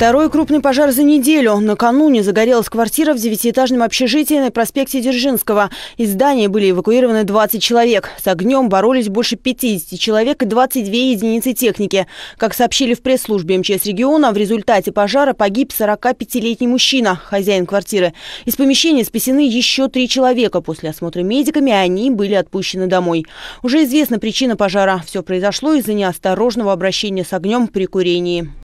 Второй крупный пожар за неделю. Накануне загорелась квартира в девятиэтажном общежитии на проспекте Дзержинского. Из здания были эвакуированы 20 человек. С огнем боролись больше 50 человек и 22 единицы техники. Как сообщили в пресс-службе МЧС региона, в результате пожара погиб 45-летний мужчина, хозяин квартиры. Из помещения спасены еще три человека. После осмотра медиками они были отпущены домой. Уже известна причина пожара. Все произошло из-за неосторожного обращения с огнем при курении.